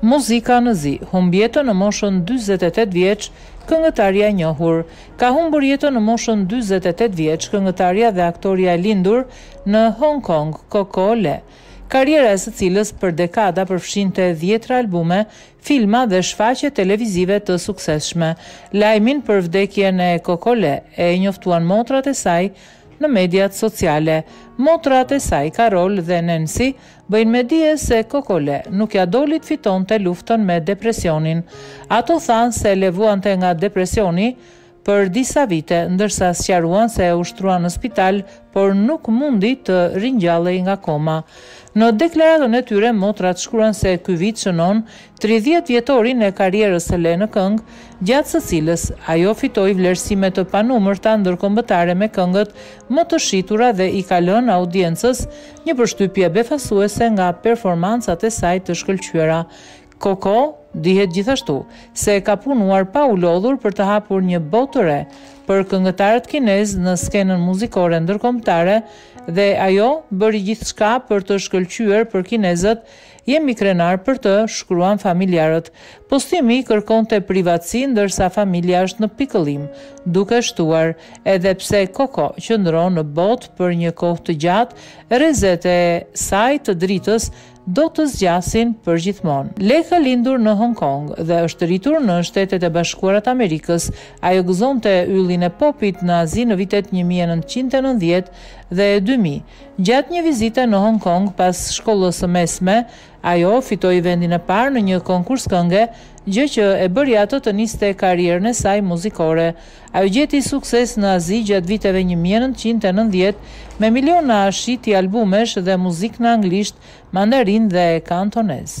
Muzika në zi, humb jetën në moshën dyzet e tetë vjeç, këngëtarja e njohur. Ka humbur jetën në moshën dyzet e tetë vjeç, këngëtarja dhe aktorja e lindur në Hong Kong, Coco Lee. Karriera e së cilës për dekada përfshinte dhjetëra albume, filma dhe shfaqje televizive të suksesshme. Lajmin për vdekjen e Coco Lee e njoftuan motrat e saj në mediat sociale. Motrat e saj, Carol dhe Nancy, Bëjnë me dije se Coco Lee nuk ia doli të fitonte luftën me depresionin. Ato thanë se Lee vuante nga depresioni për disa vite, ndërsa sqaruan se e ushtruan në spital, por nuk mundi të ringjallej nga koma. Në deklaratën e tyre, motrat shkruan se ky vit shënon Tridhjetë vjetorin e karrierës së Lee në këngë, gjatë së cilës ajo fitoi vlerësime të panumërta ndërkombëtare me këngët më të shitura dhe i ka lënë audiencës një përshtypje befasuese nga performancat e saj të shkëlqyera, Coco dihet gjithashtu se ka punuar pa u lodhur për të hapur një botë të re për këngëtarët kinezë në skenën muzikore ndërkombëtare dhe ajo bëri gjithçka për të shkëlqyer për kinezët Jemi krenarë për të, shkruan familjarët. Postimi kërkonte privatësi ndërsa familja është në pikëllim, duke shtuar, Edhe pse Coco qëndron në botë për një kohë të gjatë, rrezet e saj të dritës do të zgjasin përgjithmonë. Lee ka lindur në Hong Kong dhe është rritur në Shtetet e Bashkuara të Amerikës. Ajo gëzonte yllin e popit në Azi në vitet një mijë e nëntëqind e nëntëdhjetë dhe dy mijë. Gjatë një vizite në Hong Kong pas shkollës së mesme, ajo fitoi vendin e parë në një konkurs kënge, gjë që e bëri atë të niste karrierën e saj muzikore. Ajo gjeti sukses në Azi gjatë viteve një mijë e nëntëqind e nëntëdhjetë me miliona shitje albumesh dhe muzikë në anglisht, mandarinë dhe kantonez.